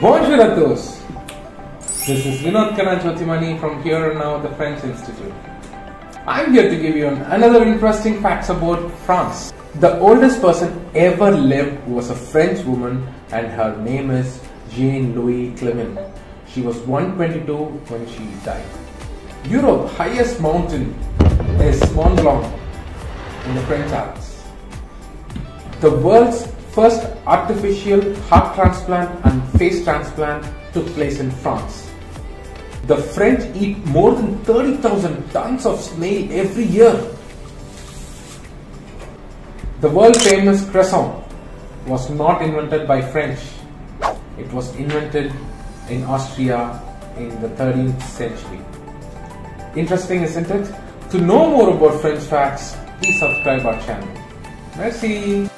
Bonjour à tous. This is Vinod Khanna Jyotimani from Here and Now, the French Institute. I'm here to give you another interesting facts about France. The oldest person ever lived was a French woman, and her name is Jeanne Louise Calment. She was 122 when she died. Europe's highest mountain is Mont Blanc in the French Alps. The world's first artificial heart transplant and face transplant took place in France. The French eat more than 30,000 tons of snail every year. The world famous croissant was not invented by French. It was invented in Austria in the 13th century. Interesting, isn't it? To know more about French facts, please subscribe our channel. Merci.